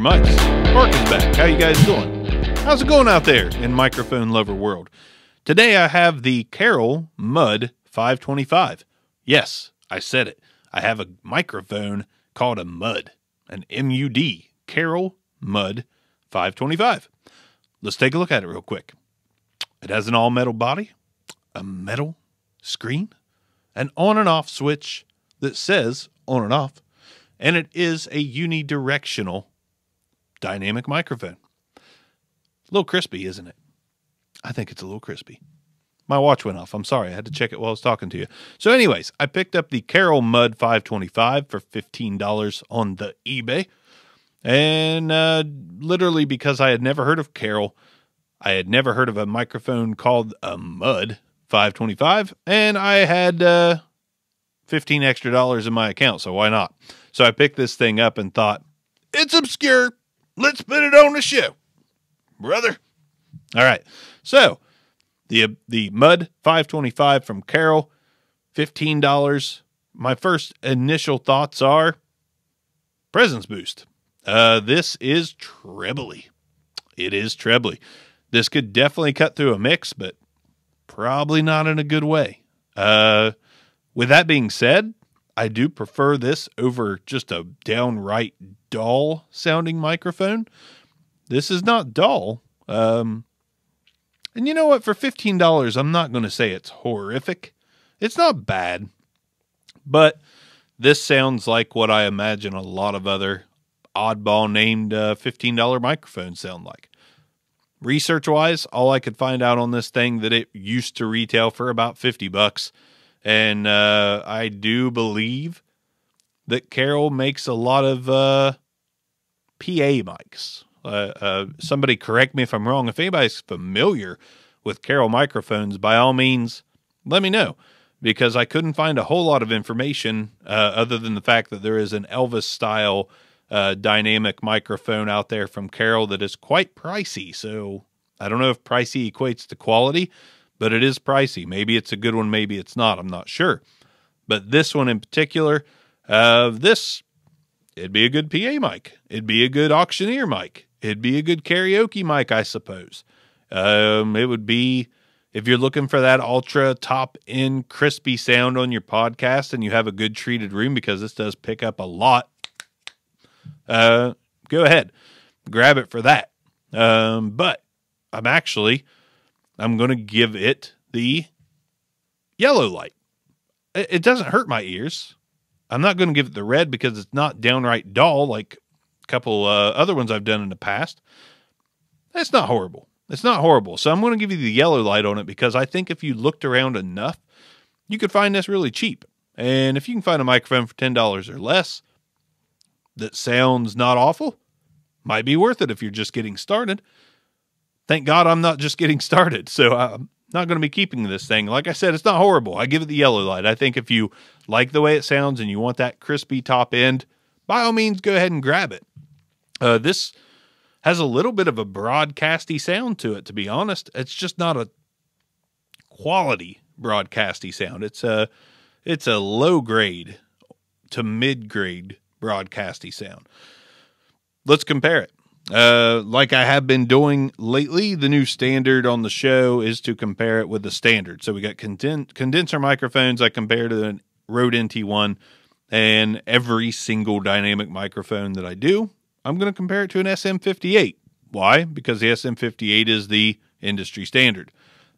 mics. Mark is back. How you guys doing? How's it going out there in microphone lover world? Today I have the Carol Mud 525. Yes, I said it. I have a microphone called a Mud, an MUD, Carol Mud 525. Let's take a look at it real quick. It has an all metal body, a metal screen, an on and off switch that says on and off, and it is a unidirectional dynamic microphone. A little crispy, isn't it? I think it's a little crispy. My watch went off. I'm sorry. I had to check it while I was talking to you. So, anyways, I picked up the Carol Mud 525 for $15 on the eBay. And uh, literally because I had never heard of Carol, I had never heard of a microphone called a Mud 525, and I had uh, 15 extra dollars in my account, so why not? So I picked this thing up and thought, it's obscure. Let's put it on the show, brother. All right. So the the Mud 525 from Carol, $15. My first initial thoughts are presence boost. Uh, this is trebly. It is trebly. This could definitely cut through a mix, but probably not in a good way. Uh, with that being said, I do prefer this over just a downright dull sounding microphone. This is not dull. Um, and you know what? For $15, I'm not going to say it's horrific. It's not bad, but this sounds like what I imagine a lot of other oddball named uh, $15 microphones sound like. Research wise, all I could find out on this thing that it used to retail for about 50 bucks. And uh, I do believe that Carol makes a lot of uh, PA mics. Uh, uh, somebody correct me if I'm wrong. If anybody's familiar with Carol microphones, by all means, let me know because I couldn't find a whole lot of information uh, other than the fact that there is an Elvis style uh, dynamic microphone out there from Carol that is quite pricey. So I don't know if pricey equates to quality, but it is pricey. Maybe it's a good one, maybe it's not. I'm not sure. But this one in particular, uh, this, it'd be a good PA mic. It'd be a good auctioneer mic. It'd be a good karaoke mic, I suppose. Um, it would be if you're looking for that ultra top end crispy sound on your podcast and you have a good treated room because this does pick up a lot uh, go ahead, grab it for that. Um, but I'm actually, I'm going to give it the yellow light. It, doesn't hurt my ears. I'm not going to give it the red because it's not downright dull like a couple uh, other ones I've done in the past. That's not horrible. It's not horrible. So I'm going to give you the yellow light on it because I think if you looked around enough, you could find this really cheap. And if you can find a microphone for $10 or less, that sounds not awful might be worth it if you're just getting started. Thank God I'm not just getting started. So I'm not going to be keeping this thing. Like I said, it's not horrible. I give it the yellow light. I think if you like the way it sounds and you want that crispy top end, by all means, go ahead and grab it. Uh, this has a little bit of a broadcasty sound to it, to be honest. It's just not a quality broadcasty sound. It's a it's a low grade to mid grade broadcasty sound. Let's compare it. Uh, like I have been doing lately, the new standard on the show is to compare it with the standard. So we got conden- condenser microphones. I compare to the Rode NT1, and every single dynamic microphone that I do, I'm going to compare it to an SM58. Why? Because the SM58 is the industry standard.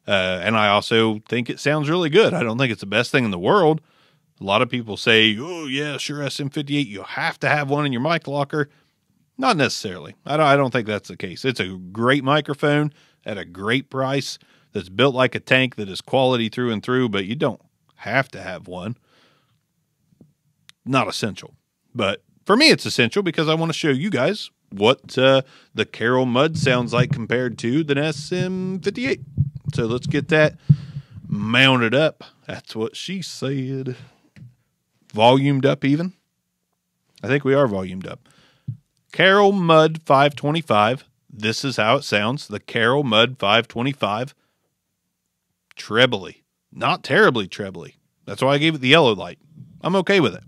Uh, and I also think it sounds really good. I don't think it's the best thing in the world, a lot of people say, oh, yeah, sure, SM58, you have to have one in your mic locker. Not necessarily. I don't, I don't think that's the case. It's a great microphone at a great price that's built like a tank that is quality through and through, but you don't have to have one. Not essential. But for me, it's essential because I want to show you guys what uh, the Carol Mud sounds like compared to the SM58. So let's get that mounted up. That's what she said volumed up even. I think we are volumed up. Carol Mud 525. This is how it sounds. The Carol Mud 525. Trebly. Not terribly trebly. That's why I gave it the yellow light. I'm okay with it.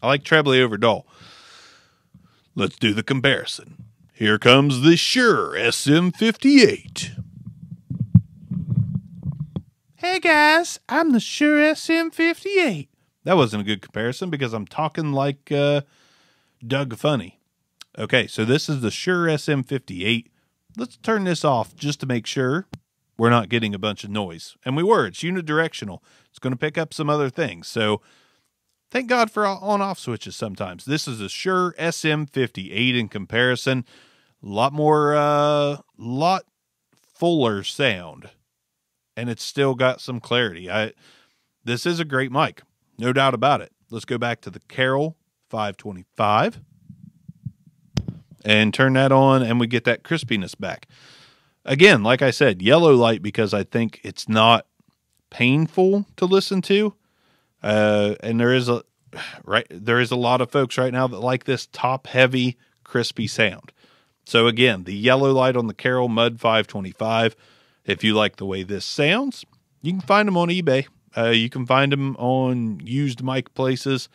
I like trebly over dull. Let's do the comparison. Here comes the Shure SM58. Hey guys, I'm the Shure SM58. That wasn't a good comparison because I'm talking like uh, Doug Funnie. Okay, so this is the Shure SM58. Let's turn this off just to make sure we're not getting a bunch of noise. And we were. It's unidirectional. It's going to pick up some other things. So thank God for on off switches sometimes. This is a Shure SM58 in comparison. A lot more, uh, lot fuller sound. And it's still got some clarity. I this is a great mic, no doubt about it. Let's go back to the Carol 525 and turn that on, and we get that crispiness back again, like I said, yellow light because I think it's not painful to listen to. Uh, and there is a right there is a lot of folks right now that like this top heavy crispy sound. So again, the yellow light on the Carol Mud 525. If you like the way this sounds, you can find them on eBay. Uh, you can find them on used mic places.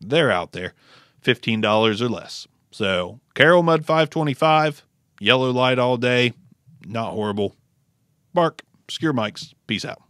They're out there, fifteen dollars or less. So Carol Mud 525, yellow light all day, not horrible. Bark, obscure mics. Peace out.